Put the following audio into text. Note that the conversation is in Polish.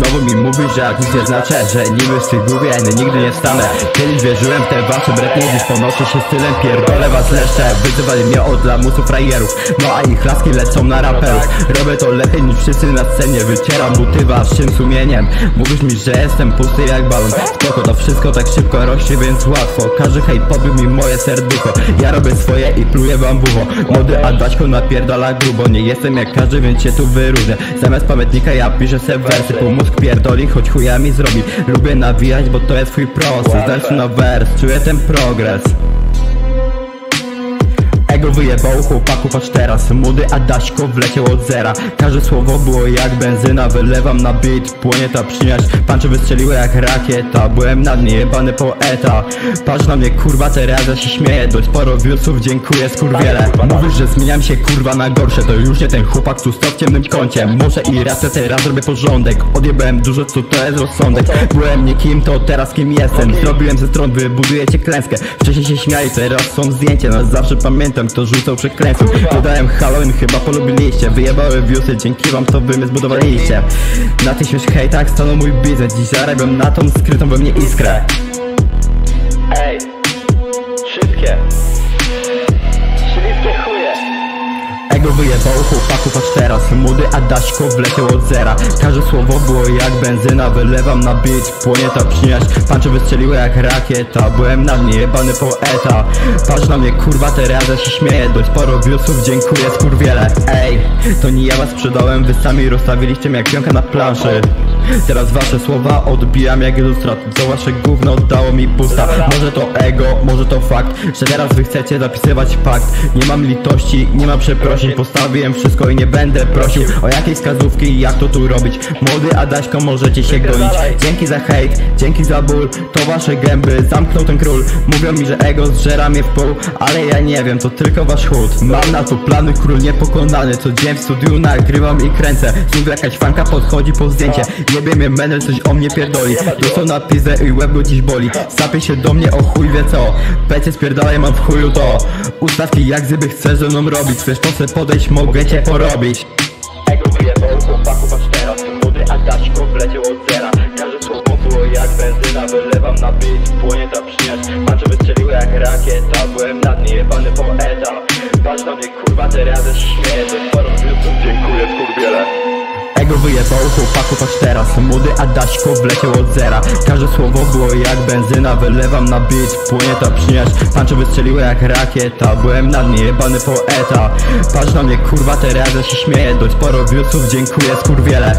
Znowu mi mówisz, że jak nic nie znaczę Że niby z tych główien nigdy nie wstanę Kiedyś wierzyłem w te wasze bretnie Dziś ponoszę się stylem, pierdolę was leszcze Wyzywali mnie od lamusów frajerów. No a ich laski lecą na raperów. Robię to lepiej niż wszyscy na scenie. Wycieram buty waszym sumieniem. Mówisz mi, że jestem pusty jak balon. Spoko, to wszystko tak szybko rośnie, więc łatwo. Każdy hejt pobił mi moje serducho. Ja robię swoje i pluję wam w ucho Młody Adaśko napierdala grubo. Nie jestem jak każdy, więc się tu wyróżnię. Zamiast pamiętnika ja piszę se wersy. Pół mózg pierdoli, choć chuja mi zrobi. Lubię nawijać, bo to jest twój prosty Zdać na wers, czuję ten progres Ego wyjebał chłopaku, patrz teraz. Młody Adaśko wleciał od zera. Każde słowo było jak benzyna Wylewam na beat, płonie ta przyjaźń. Pancze wystrzeliły jak rakieta Byłem na dnie, jebany poeta. Patrz na mnie kurwa, teraz ja się śmieję. Dość sporo wiosów, dziękuję skurwiele. Mówisz, że zmieniam się kurwa na gorsze. To już nie ten chłopak, tu stop w ciemnym kącie. Może i raz ja teraz zrobię porządek. Odjebałem dużo, co to jest rozsądek. Byłem nikim, to teraz kim jestem. Zrobiłem ze stron, wybudujecie klęskę. Wcześniej się śmiali, teraz są zdjęcia. Nas zawsze pamiętam, kto rzucał przekleństwów Dodałem Halloween, chyba polubiliście. Wyjebały viewsy, dzięki wam to wy mnie zbudowaliście. Na śmiesz hejtach stanął mój biznes. Dziś zarabiam na tą skrytą we mnie iskrę. Ej, szybkie Ego wyjebał chłopaku, patrz teraz. Młody Adaśko wleciał od zera. Każde słowo było jak benzyna. Wylewam na beat, płonie ta przyjaźń Pancze wystrzeliły jak rakieta. Byłem na dnie, jebany poeta. Patrz na mnie kurwa, teraz ja się śmieję. Dość sporo viewsów, dziękuję skurwiele. Ej, to nie ja was sprzedałem. Wy sami rozstawiliście mnie jak pionka na planszy Teraz wasze słowa odbijam jak ilustrat Co wasze gówno oddało mi pusta. Może to ego, może to fakt Że teraz wy chcecie zapisywać pakt Nie mam litości, nie ma przeprosin Postawiłem wszystko i nie będę prosił O jakieś wskazówki i jak to tu robić. Młody Adaśko możecie się gonić. Dzięki za hejt, dzięki za ból. To wasze gęby, zamknął ten król. Mówią mi, że ego zżera mnie w pół Ale ja nie wiem, to tylko wasz chód Mam na to plany, król niepokonany. Co dzień w studiu nagrywam i kręcę. Znów jakaś fanka podchodzi po zdjęcie Jebie mnie menel, coś o mnie pierdoli. Dostał na pizę i łeb go dziś boli. Sapie się do mnie, o chuj wie co. Pecie spierdalaj, mam w chuju to. Ustawki jak gdyby chcesz ze mną robić. Chcesz se podejść, mogę cię porobić. Ego wyjebał chłopaku, patrz teraz. Młody Adaśko wleciał od zera. Każde słowo było jak benzyna. Wylewam na beat, płonie ta przyjaźń. Pancze wystrzeliły jak rakieta. Byłem na dnie, jebany poeta. Patrz na mnie kurwa, teraz śmieję To wiosów, dziękuję skurwiele Ego wyjebał chłopaku, patrz teraz. Młody Adaśko wleciał od zera. Każde słowo było jak benzyna Wylewam na beat, płonie ta przyjaźń. Pancze wystrzeliły jak rakieta Byłem na dnie, jebany poeta. Patrz na mnie kurwa, teraz ja się śmieję. Dość sporo viewsów, dziękuję skurwiele